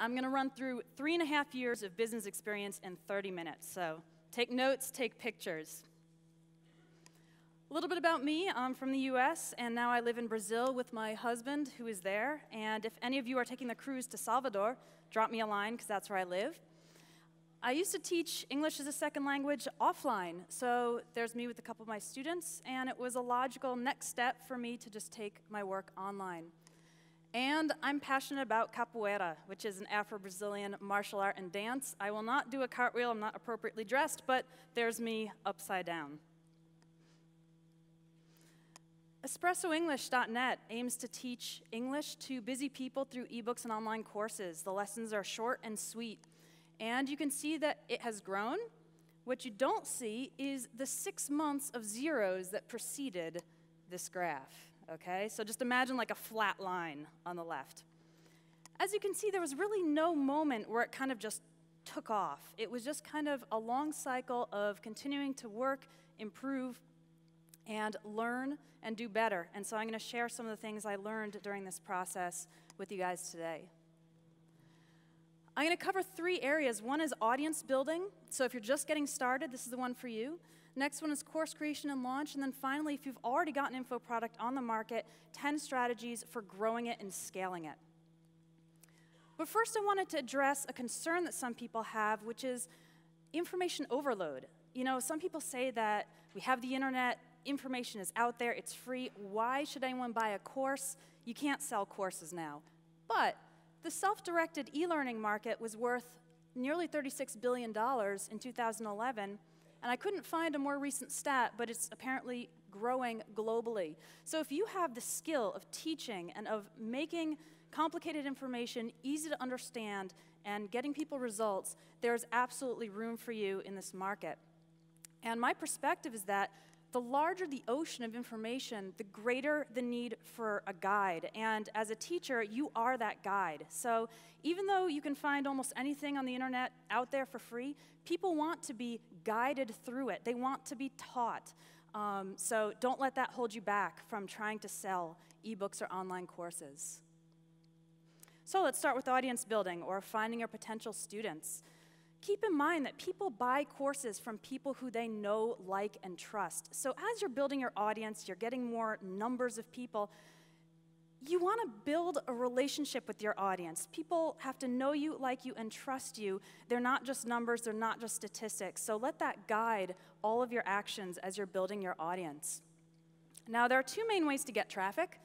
I'm going to run through three and a half years of business experience in 30 minutes. So take notes, take pictures. A little bit about me I'm from the US, and now I live in Brazil with my husband, who is there. And if any of you are taking the cruise to Salvador, drop me a line, because that's where I live. I used to teach English as a second language offline, so there's me with a couple of my students, and it was a logical next step for me to just take my work online. And I'm passionate about capoeira, which is an Afro Brazilian martial art and dance. I will not do a cartwheel, I'm not appropriately dressed, but there's me upside down. EspressoEnglish.net aims to teach English to busy people through ebooks and online courses. The lessons are short and sweet. And you can see that it has grown. What you don't see is the six months of zeros that preceded this graph, okay? So just imagine like a flat line on the left. As you can see, there was really no moment where it kind of just took off. It was just kind of a long cycle of continuing to work, improve, and learn and do better. And so I'm going to share some of the things I learned during this process with you guys today. I'm going to cover three areas. One is audience building. So if you're just getting started, this is the one for you. Next one is course creation and launch. And then finally, if you've already got an info product on the market, 10 strategies for growing it and scaling it. But first, I wanted to address a concern that some people have, which is information overload. You know, some people say that we have the internet, information is out there, it's free. Why should anyone buy a course? You can't sell courses now. But the self directed e learning market was worth nearly $36 billion in 2011, and I couldn't find a more recent stat, but it's apparently growing globally. So if you have the skill of teaching and of making complicated information easy to understand and getting people results, there's absolutely room for you in this market. And my perspective is that the larger the ocean of information, the greater the need for a guide. And as a teacher, you are that guide. So even though you can find almost anything on the internet out there for free, people want to be guided through it. They want to be taught. Um, so don't let that hold you back from trying to sell ebooks or online courses. So let's start with audience building or finding your potential students keep in mind that people buy courses from people who they know, like, and trust. So as you're building your audience, you're getting more numbers of people, you want to build a relationship with your audience. People have to know you, like you, and trust you. They're not just numbers, they're not just statistics. So let that guide all of your actions as you're building your audience. Now, there are two main ways to get traffic.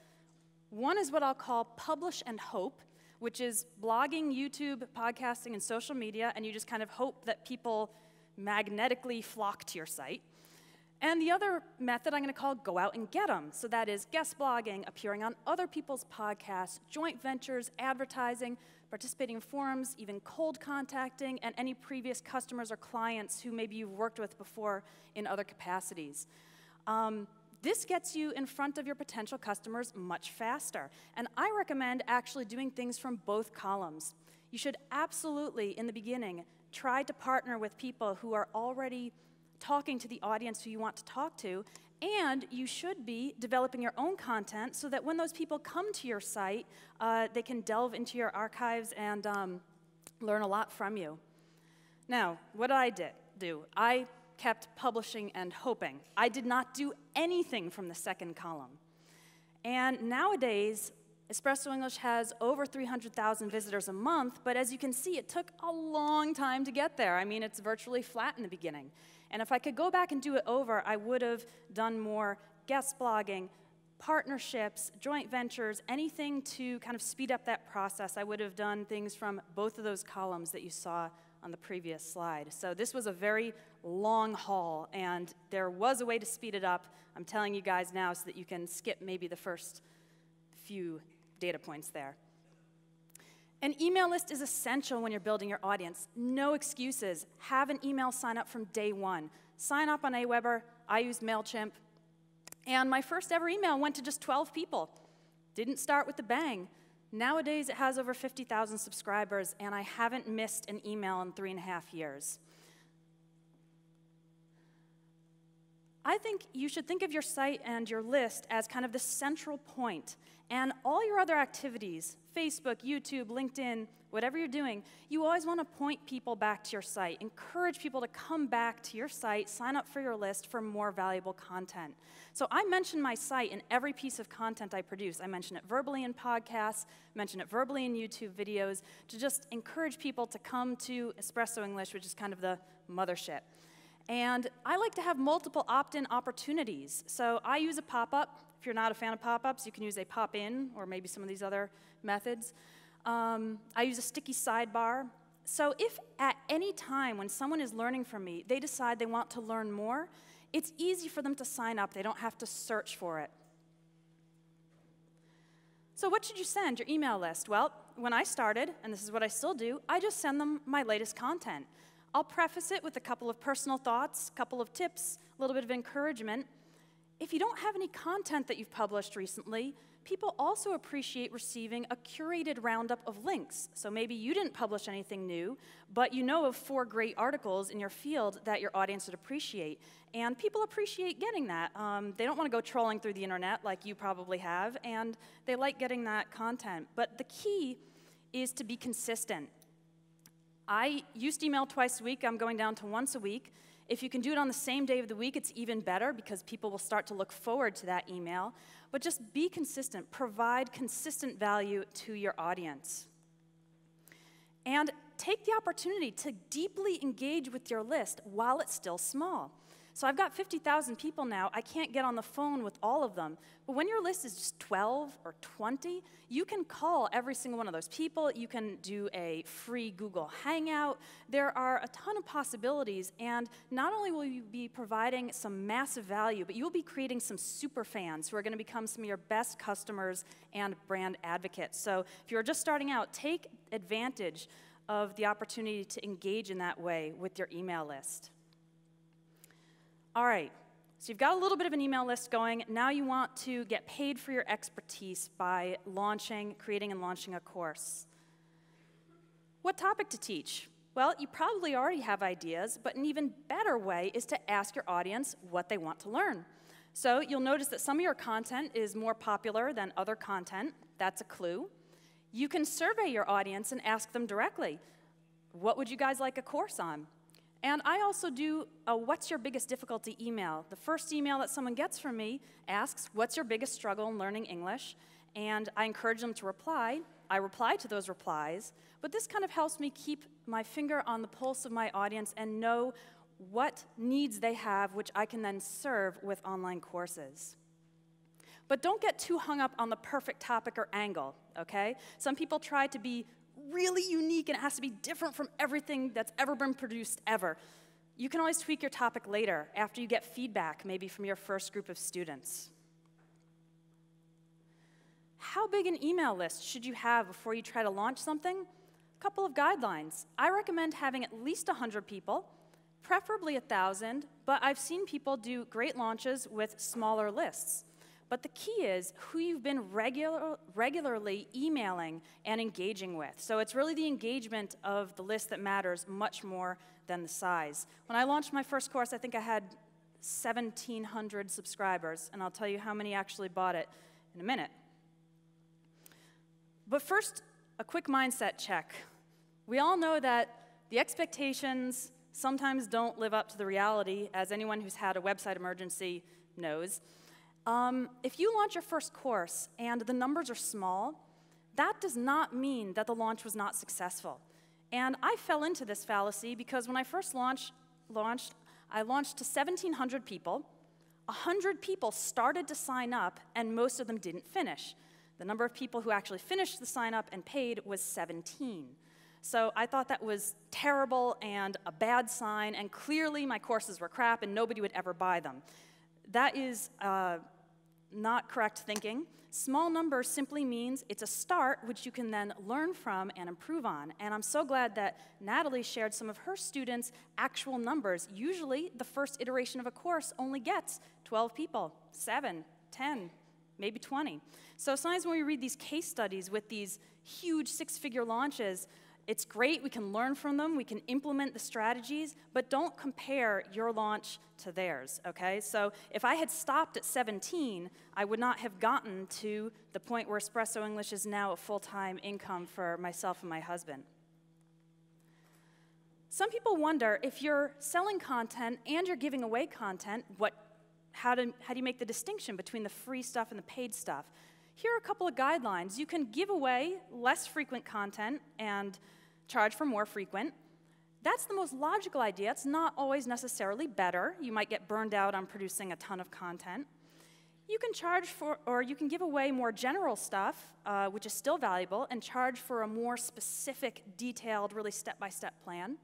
One is what I'll call publish and hope which is blogging, YouTube, podcasting, and social media, and you just kind of hope that people magnetically flock to your site. And the other method I'm going to call go out and get them. So that is guest blogging, appearing on other people's podcasts, joint ventures, advertising, participating in forums, even cold contacting, and any previous customers or clients who maybe you've worked with before in other capacities. Um, this gets you in front of your potential customers much faster. And I recommend actually doing things from both columns. You should absolutely, in the beginning, try to partner with people who are already talking to the audience who you want to talk to, and you should be developing your own content so that when those people come to your site, uh, they can delve into your archives and um, learn a lot from you. Now, what did I did, do? I kept publishing and hoping. I did not do anything from the second column. And nowadays, Espresso English has over 300,000 visitors a month, but as you can see, it took a long time to get there. I mean, it's virtually flat in the beginning. And if I could go back and do it over, I would have done more guest blogging, partnerships, joint ventures, anything to kind of speed up that process. I would have done things from both of those columns that you saw on the previous slide. So this was a very long haul, and there was a way to speed it up. I'm telling you guys now so that you can skip maybe the first few data points there. An email list is essential when you're building your audience. No excuses. Have an email sign up from day one. Sign up on Aweber. I use MailChimp. And my first ever email went to just 12 people. Didn't start with a bang. Nowadays, it has over 50,000 subscribers, and I haven't missed an email in three and a half years. I think you should think of your site and your list as kind of the central point, and all your other activities Facebook, YouTube, LinkedIn, whatever you're doing, you always want to point people back to your site. Encourage people to come back to your site, sign up for your list for more valuable content. So I mention my site in every piece of content I produce. I mention it verbally in podcasts, mention it verbally in YouTube videos to just encourage people to come to Espresso English, which is kind of the mothership. And I like to have multiple opt in opportunities. So I use a pop up. If you're not a fan of pop ups, you can use a pop in or maybe some of these other methods. Um, I use a sticky sidebar. So if at any time when someone is learning from me, they decide they want to learn more, it's easy for them to sign up. They don't have to search for it. So, what should you send your email list? Well, when I started, and this is what I still do, I just send them my latest content. I'll preface it with a couple of personal thoughts, a couple of tips, a little bit of encouragement. If you don't have any content that you've published recently, people also appreciate receiving a curated roundup of links. So maybe you didn't publish anything new, but you know of four great articles in your field that your audience would appreciate. And people appreciate getting that. Um, they don't want to go trolling through the internet like you probably have, and they like getting that content. But the key is to be consistent. I used to email twice a week, I'm going down to once a week. If you can do it on the same day of the week, it's even better because people will start to look forward to that email. But just be consistent, provide consistent value to your audience. And take the opportunity to deeply engage with your list while it's still small. So I've got 50,000 people now. I can't get on the phone with all of them. But when your list is just 12 or 20, you can call every single one of those people. You can do a free Google Hangout. There are a ton of possibilities. And not only will you be providing some massive value, but you'll be creating some super fans who are going to become some of your best customers and brand advocates. So if you're just starting out, take advantage of the opportunity to engage in that way with your email list. All right, so you've got a little bit of an email list going. Now you want to get paid for your expertise by launching, creating, and launching a course. What topic to teach? Well, you probably already have ideas, but an even better way is to ask your audience what they want to learn. So you'll notice that some of your content is more popular than other content. That's a clue. You can survey your audience and ask them directly, what would you guys like a course on? And I also do a what's your biggest difficulty email. The first email that someone gets from me asks, what's your biggest struggle in learning English? And I encourage them to reply. I reply to those replies, but this kind of helps me keep my finger on the pulse of my audience and know what needs they have, which I can then serve with online courses. But don't get too hung up on the perfect topic or angle, okay? Some people try to be really unique and it has to be different from everything that's ever been produced ever. You can always tweak your topic later after you get feedback, maybe from your first group of students. How big an email list should you have before you try to launch something? A couple of guidelines. I recommend having at least 100 people, preferably 1,000, but I've seen people do great launches with smaller lists. But the key is who you've been regular, regularly emailing and engaging with. So it's really the engagement of the list that matters much more than the size. When I launched my first course, I think I had 1,700 subscribers, and I'll tell you how many actually bought it in a minute. But first, a quick mindset check. We all know that the expectations sometimes don't live up to the reality, as anyone who's had a website emergency knows. Um, if you launch your first course and the numbers are small, that does not mean that the launch was not successful. And I fell into this fallacy because when I first launched, launched I launched to 1,700 people. 100 people started to sign up, and most of them didn't finish. The number of people who actually finished the sign up and paid was 17. So I thought that was terrible and a bad sign, and clearly my courses were crap and nobody would ever buy them. That is uh, not correct thinking. Small number simply means it's a start which you can then learn from and improve on. And I'm so glad that Natalie shared some of her students' actual numbers. Usually, the first iteration of a course only gets 12 people, 7, 10, maybe 20. So sometimes when we read these case studies with these huge six figure launches, It's great, we can learn from them, we can implement the strategies, but don't compare your launch to theirs, okay? So if I had stopped at 17, I would not have gotten to the point where Espresso English is now a full time income for myself and my husband. Some people wonder if you're selling content and you're giving away content, what, how, to, how do you make the distinction between the free stuff and the paid stuff? Here are a couple of guidelines. You can give away less frequent content and charge for more frequent. That's the most logical idea. It's not always necessarily better. You might get burned out on producing a ton of content. You can charge for, or you can give away more general stuff, uh, which is still valuable, and charge for a more specific, detailed, really step by step plan.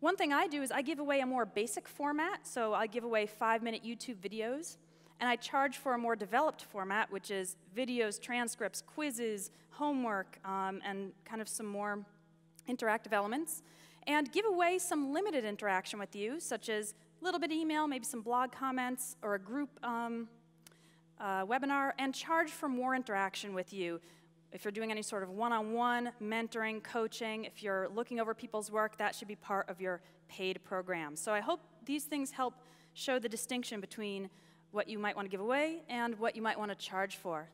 One thing I do is I give away a more basic format, so I give away five minute YouTube videos, and I charge for a more developed format, which is videos, transcripts, quizzes, homework, um, and kind of some more interactive elements, and give away some limited interaction with you, such as a little bit of email, maybe some blog comments, or a group um, uh, webinar, and charge for more interaction with you. If you're doing any sort of one-on-one mentoring, coaching, if you're looking over people's work, that should be part of your paid program. So I hope these things help show the distinction between what you might want to give away and what you might want to charge for.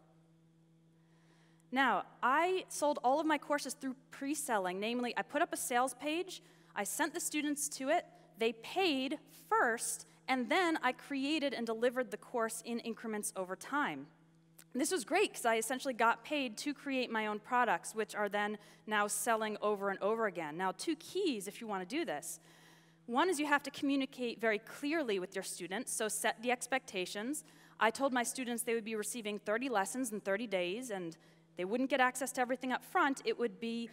Now, I sold all of my courses through pre selling, namely, I put up a sales page, I sent the students to it, they paid first, and then I created and delivered the course in increments over time. And this was great because I essentially got paid to create my own products, which are then now selling over and over again. Now, two keys if you want to do this. One is you have to communicate very clearly with your students, so set the expectations. I told my students they would be receiving 30 lessons in 30 days, and they wouldn't get access to everything up front, it would be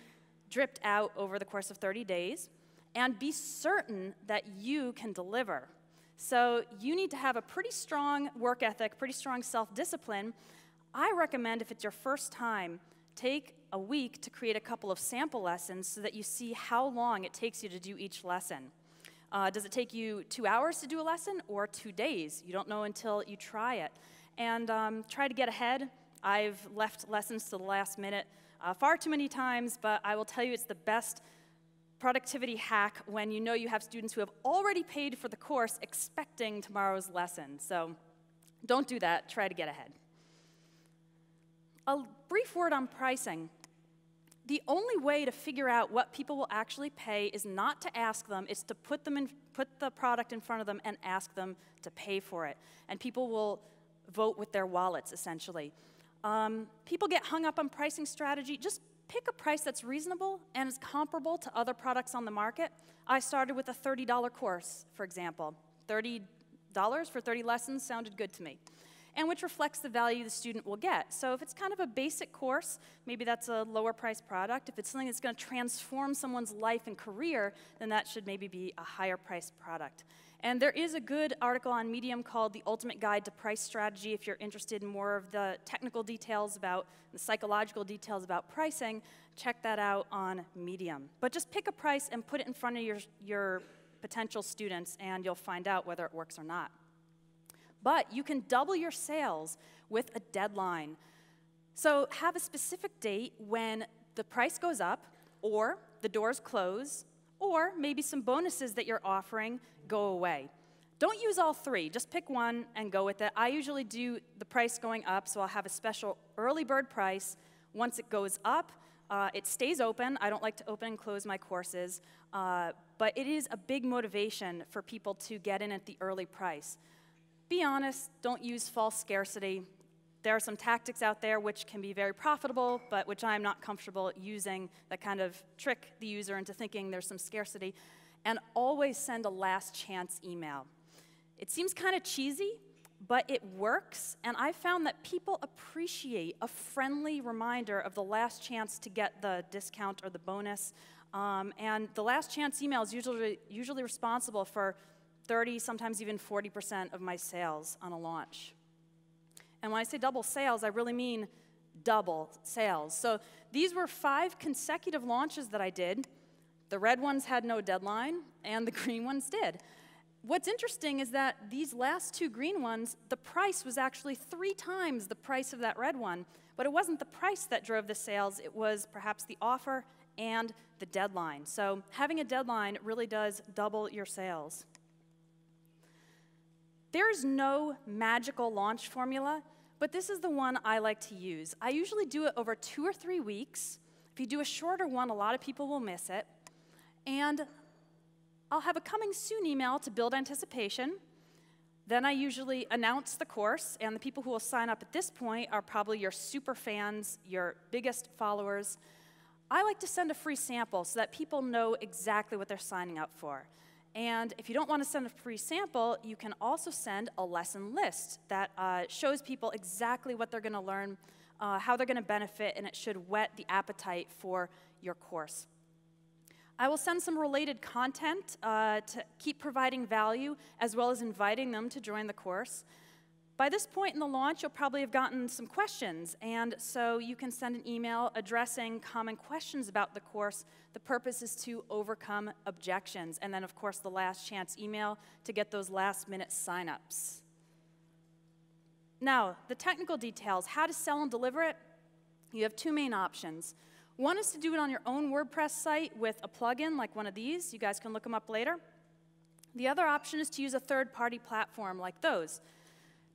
dripped out over the course of 30 days. And be certain that you can deliver. So you need to have a pretty strong work ethic, pretty strong self discipline. I recommend if it's your first time, take a week to create a couple of sample lessons so that you see how long it takes you to do each lesson. Uh, does it take you two hours to do a lesson or two days? You don't know until you try it. And um, try to get ahead. I've left lessons to the last minute uh, far too many times, but I will tell you it's the best productivity hack when you know you have students who have already paid for the course expecting tomorrow's lesson. So don't do that, try to get ahead. A brief word on pricing. The only way to figure out what people will actually pay is not to ask them, it's to put, them in, put the product in front of them and ask them to pay for it. And people will vote with their wallets, essentially. Um, people get hung up on pricing strategy. Just pick a price that's reasonable and is comparable to other products on the market. I started with a $30 course, for example. $30 for 30 lessons sounded good to me, and which reflects the value the student will get. So if it's kind of a basic course, maybe that's a lower price product. If it's something that's going to transform someone's life and career, then that should maybe be a higher priced product. And there is a good article on Medium called The Ultimate Guide to Price Strategy if you're interested in more of the technical details about the psychological details about pricing. Check that out on Medium. But just pick a price and put it in front of your, your potential students, and you'll find out whether it works or not. But you can double your sales with a deadline. So have a specific date when the price goes up, or the doors close, or maybe some bonuses that you're offering go away. Don't use all three, just pick one and go with it. I usually do the price going up, so I'll have a special early bird price. Once it goes up, uh, it stays open. I don't like to open and close my courses, uh, but it is a big motivation for people to get in at the early price. Be honest, don't use false scarcity. There are some tactics out there which can be very profitable, but which I'm not comfortable using that kind of trick the user into thinking there's some scarcity and always send a last chance email. It seems kind of cheesy, but it works, and I found that people appreciate a friendly reminder of the last chance to get the discount or the bonus. Um, and the last chance email is usually, usually responsible for 30, sometimes even 40% of my sales on a launch. And when I say double sales, I really mean double sales. So these were five consecutive launches that I did. The red ones had no deadline, and the green ones did. What's interesting is that these last two green ones, the price was actually three times the price of that red one, but it wasn't the price that drove the sales, it was perhaps the offer and the deadline. So having a deadline really does double your sales. There is no magical launch formula, but this is the one I like to use. I usually do it over two or three weeks. If you do a shorter one, a lot of people will miss it. And I'll have a coming soon email to build anticipation. Then I usually announce the course, and the people who will sign up at this point are probably your super fans, your biggest followers. I like to send a free sample so that people know exactly what they're signing up for. And if you don't want to send a free sample, you can also send a lesson list that uh, shows people exactly what they're going to learn, uh, how they're going to benefit, and it should whet the appetite for your course. I will send some related content uh, to keep providing value as well as inviting them to join the course. By this point in the launch, you'll probably have gotten some questions, and so you can send an email addressing common questions about the course. The purpose is to overcome objections, and then, of course, the last chance email to get those last minute signups. Now, the technical details how to sell and deliver it. You have two main options. One is to do it on your own WordPress site with a plugin like one of these. You guys can look them up later. The other option is to use a third party platform like those.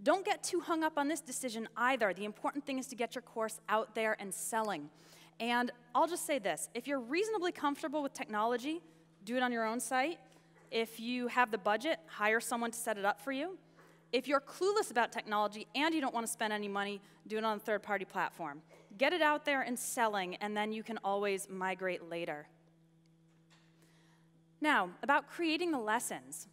Don't get too hung up on this decision either. The important thing is to get your course out there and selling. And I'll just say this if you're reasonably comfortable with technology, do it on your own site. If you have the budget, hire someone to set it up for you. If you're clueless about technology and you don't want to spend any money, do it on a third party platform. Get it out there and selling, and then you can always migrate later. Now, about creating the lessons.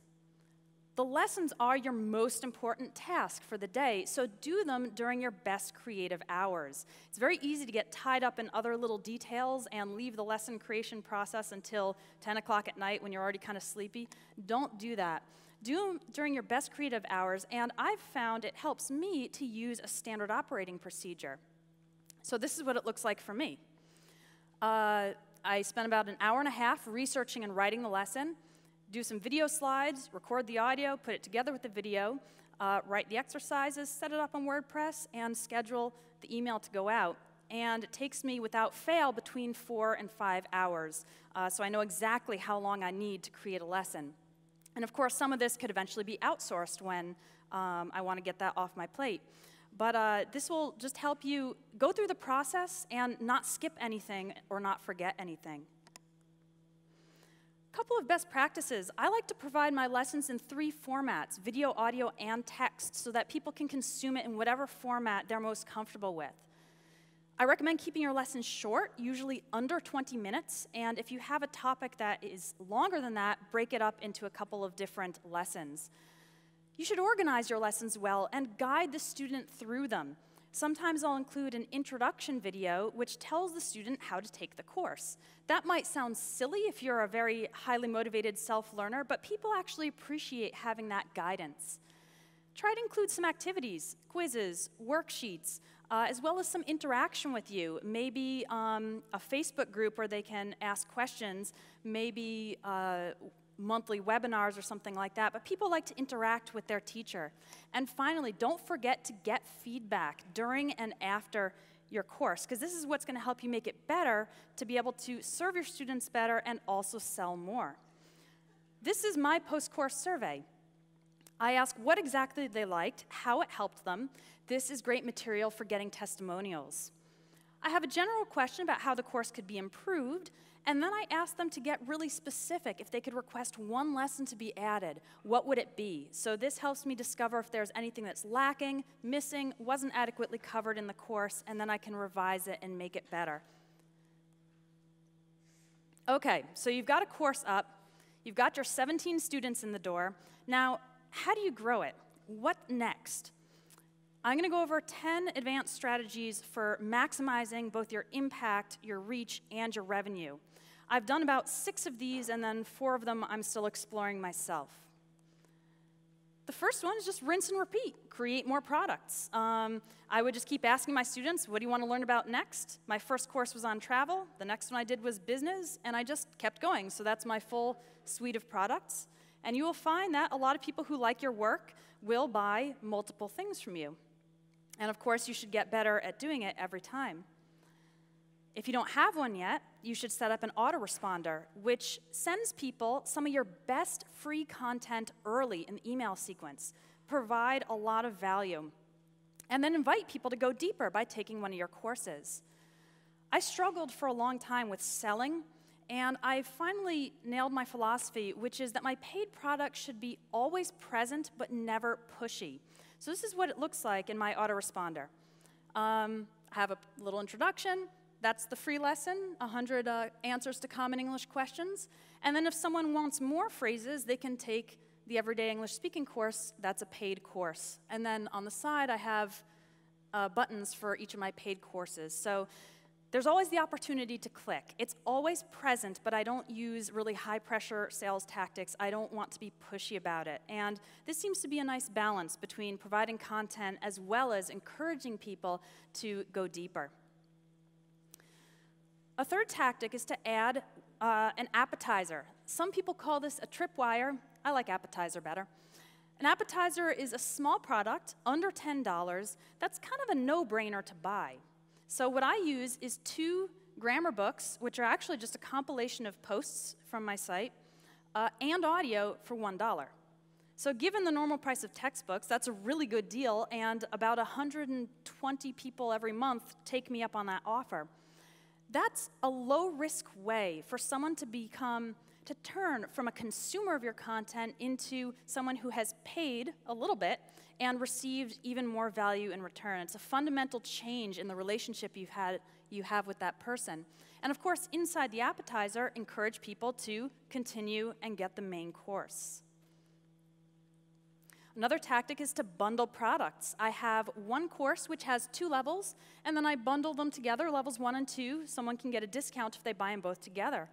The lessons are your most important task for the day, so do them during your best creative hours. It's very easy to get tied up in other little details and leave the lesson creation process until 10 o'clock at night when you're already kind of sleepy. Don't do that. Do them during your best creative hours, and I've found it helps me to use a standard operating procedure. So, this is what it looks like for me. Uh, I spent about an hour and a half researching and writing the lesson do some video slides, record the audio, put it together with the video, uh, write the exercises, set it up on WordPress, and schedule the email to go out. And it takes me without fail between four and five hours. Uh, so I know exactly how long I need to create a lesson. And of course, some of this could eventually be outsourced when um, I want to get that off my plate. But uh, this will just help you go through the process and not skip anything or not forget anything couple of best practices. I like to provide my lessons in three formats video, audio, and text so that people can consume it in whatever format they're most comfortable with. I recommend keeping your lessons short, usually under 20 minutes, and if you have a topic that is longer than that, break it up into a couple of different lessons. You should organize your lessons well and guide the student through them. Sometimes I'll include an introduction video which tells the student how to take the course. That might sound silly if you're a very highly motivated self-learner, but people actually appreciate having that guidance. Try to include some activities, quizzes, worksheets, uh, as well as some interaction with you. Maybe um, a Facebook group where they can ask questions, maybe uh, monthly webinars or something like that, but people like to interact with their teacher. And finally, don't forget to get feedback during and after your course, because this is what's going to help you make it better to be able to serve your students better and also sell more. This is my post course survey. I ask what exactly they liked, how it helped them. This is great material for getting testimonials. I have a general question about how the course could be improved, and then I asked them to get really specific. If they could request one lesson to be added, what would it be? So this helps me discover if there's anything that's lacking, missing, wasn't adequately covered in the course, and then I can revise it and make it better. Okay, so you've got a course up, you've got your 17 students in the door. Now, how do you grow it? What next? I'm going to go over 10 advanced strategies for maximizing both your impact, your reach, and your revenue. I've done about six of these, and then four of them I'm still exploring myself. The first one is just rinse and repeat, create more products. Um, I would just keep asking my students, what do you want to learn about next? My first course was on travel, the next one I did was business, and I just kept going. So that's my full suite of products. And you will find that a lot of people who like your work will buy multiple things from you. And of course, you should get better at doing it every time. If you don't have one yet, you should set up an autoresponder, which sends people some of your best free content early in the email sequence. Provide a lot of value. And then invite people to go deeper by taking one of your courses. I struggled for a long time with selling, and I finally nailed my philosophy, which is that my paid product should be always present but never pushy. So, this is what it looks like in my autoresponder. Um, I have a little introduction. That's the free lesson 100 uh, answers to common English questions. And then, if someone wants more phrases, they can take the Everyday English Speaking course. That's a paid course. And then on the side, I have uh, buttons for each of my paid courses. So, there's always the opportunity to click. It's always present, but I don't use really high pressure sales tactics. I don't want to be pushy about it. And this seems to be a nice balance between providing content as well as encouraging people to go deeper. A third tactic is to add uh, an appetizer. Some people call this a tripwire. I like appetizer better. An appetizer is a small product, under $10, that's kind of a no brainer to buy. So what I use is two grammar books, which are actually just a compilation of posts from my site, uh, and audio for $1. So given the normal price of textbooks, that's a really good deal, and about 120 people every month take me up on that offer. That's a low-risk way for someone to become, to turn from a consumer of your content into someone who has paid a little bit and received even more value in return. It's a fundamental change in the relationship you've had, you have with that person. And of course, inside the appetizer, encourage people to continue and get the main course. Another tactic is to bundle products. I have one course which has two levels, and then I bundle them together, levels one and two. Someone can get a discount if they buy them both together.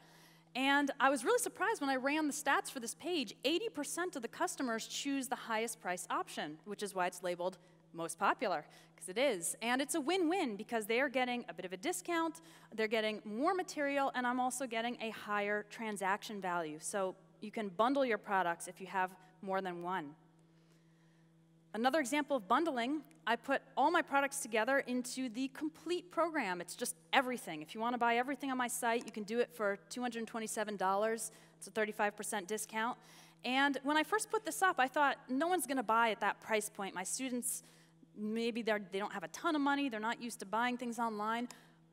And I was really surprised when I ran the stats for this page. 80% of the customers choose the highest price option, which is why it's labeled most popular, because it is. And it's a win win because they are getting a bit of a discount, they're getting more material, and I'm also getting a higher transaction value. So you can bundle your products if you have more than one. Another example of bundling, I put all my products together into the complete program. It's just everything. If you want to buy everything on my site, you can do it for $227. It's a 35% discount. And when I first put this up, I thought no one's going to buy at that price point. My students, maybe they don't have a ton of money, they're not used to buying things online.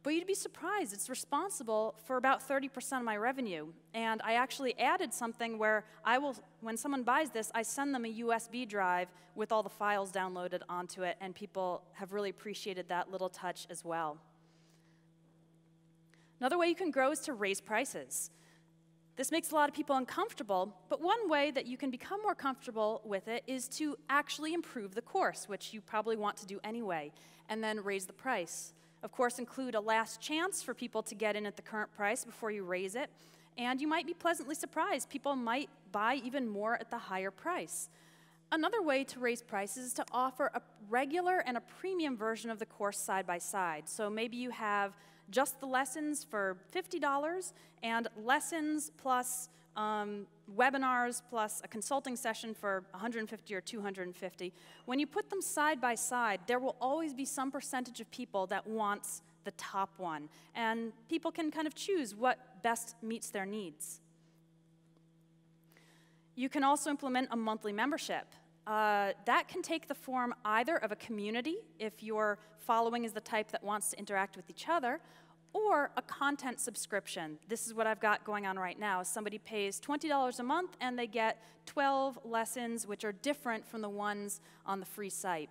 But you'd be surprised, it's responsible for about 30% of my revenue. And I actually added something where I will, when someone buys this, I send them a USB drive with all the files downloaded onto it, and people have really appreciated that little touch as well. Another way you can grow is to raise prices. This makes a lot of people uncomfortable, but one way that you can become more comfortable with it is to actually improve the course, which you probably want to do anyway, and then raise the price. Of course, include a last chance for people to get in at the current price before you raise it. And you might be pleasantly surprised. People might buy even more at the higher price. Another way to raise prices is to offer a regular and a premium version of the course side by side. So maybe you have just the lessons for $50 and lessons plus um, webinars plus a consulting session for 150 or 250, when you put them side by side, there will always be some percentage of people that wants the top one. And people can kind of choose what best meets their needs. You can also implement a monthly membership. Uh, that can take the form either of a community, if your following is the type that wants to interact with each other, or a content subscription. This is what I've got going on right now. Somebody pays $20 a month and they get 12 lessons, which are different from the ones on the free site.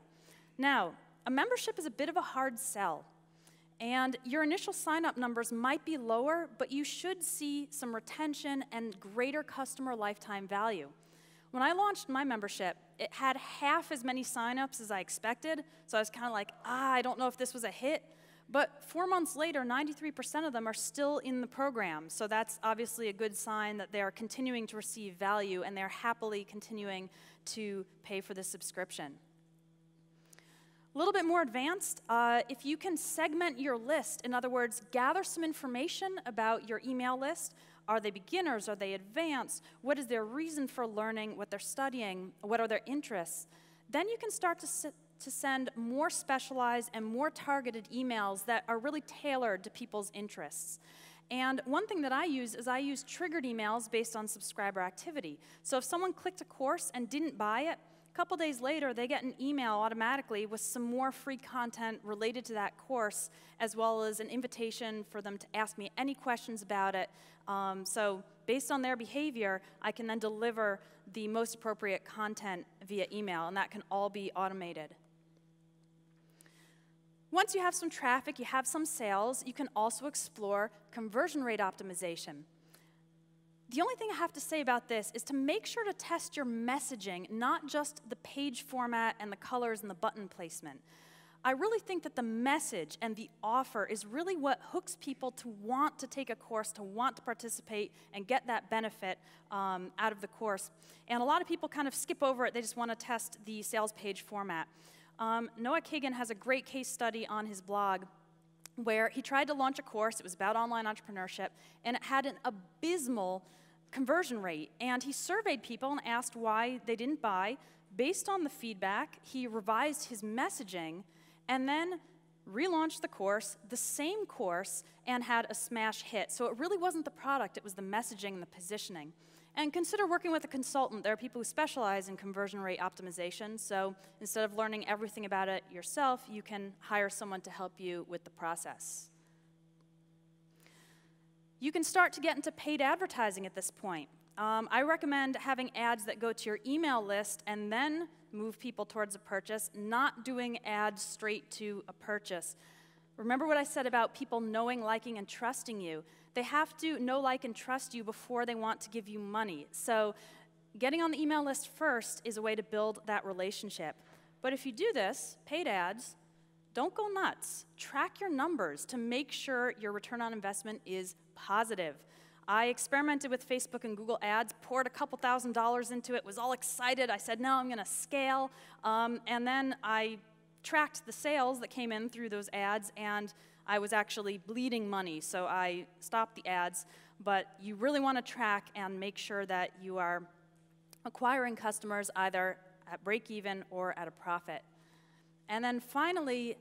Now, a membership is a bit of a hard sell. And your initial sign up numbers might be lower, but you should see some retention and greater customer lifetime value. When I launched my membership, it had half as many sign-ups as I expected, so I was kind of like, ah, I don't know if this was a hit. But four months later, 93% of them are still in the program. So that's obviously a good sign that they are continuing to receive value and they're happily continuing to pay for the subscription. A little bit more advanced, uh, if you can segment your list, in other words, gather some information about your email list. Are they beginners? Are they advanced? What is their reason for learning what they're studying? What are their interests? Then you can start to to send more specialized and more targeted emails that are really tailored to people's interests. And one thing that I use is I use triggered emails based on subscriber activity. So if someone clicked a course and didn't buy it, a couple days later, they get an email automatically with some more free content related to that course, as well as an invitation for them to ask me any questions about it. Um, so, based on their behavior, I can then deliver the most appropriate content via email, and that can all be automated. Once you have some traffic, you have some sales, you can also explore conversion rate optimization. The only thing I have to say about this is to make sure to test your messaging, not just the page format and the colors and the button placement. I really think that the message and the offer is really what hooks people to want to take a course, to want to participate and get that benefit um, out of the course. And a lot of people kind of skip over it, they just want to test the sales page format. Um, Noah Kagan has a great case study on his blog where he tried to launch a course, it was about online entrepreneurship, and it had an abysmal conversion rate. And he surveyed people and asked why they didn't buy. Based on the feedback, he revised his messaging and then relaunched the course, the same course, and had a smash hit. So it really wasn't the product, it was the messaging and the positioning. And consider working with a consultant. There are people who specialize in conversion rate optimization. So instead of learning everything about it yourself, you can hire someone to help you with the process. You can start to get into paid advertising at this point. Um, I recommend having ads that go to your email list and then move people towards a purchase, not doing ads straight to a purchase. Remember what I said about people knowing, liking, and trusting you. They have to know, like, and trust you before they want to give you money. So, getting on the email list first is a way to build that relationship. But if you do this, paid ads, don't go nuts. Track your numbers to make sure your return on investment is positive. I experimented with Facebook and Google Ads, poured a couple thousand dollars into it, was all excited. I said, no, I'm going to scale. Um, and then I tracked the sales that came in through those ads, and I was actually bleeding money, so I stopped the ads. But you really want to track and make sure that you are acquiring customers either at break even or at a profit. And then finally,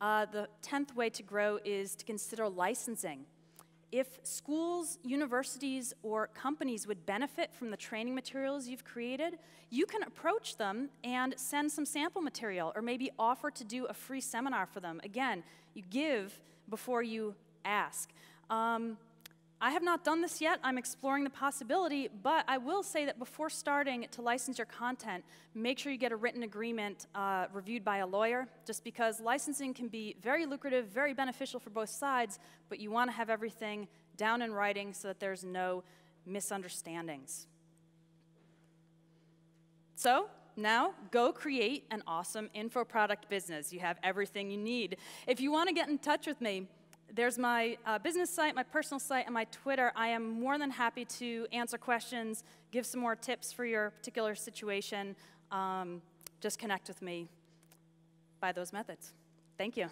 uh, the 10th way to grow is to consider licensing. If schools, universities, or companies would benefit from the training materials you've created, you can approach them and send some sample material or maybe offer to do a free seminar for them. Again, you give before you ask. Um, I have not done this yet. I'm exploring the possibility, but I will say that before starting to license your content, make sure you get a written agreement uh, reviewed by a lawyer, just because licensing can be very lucrative, very beneficial for both sides, but you want to have everything down in writing so that there's no misunderstandings. So, now go create an awesome info product business. You have everything you need. If you want to get in touch with me, there's my uh, business site, my personal site, and my Twitter. I am more than happy to answer questions, give some more tips for your particular situation. Um, just connect with me by those methods. Thank you.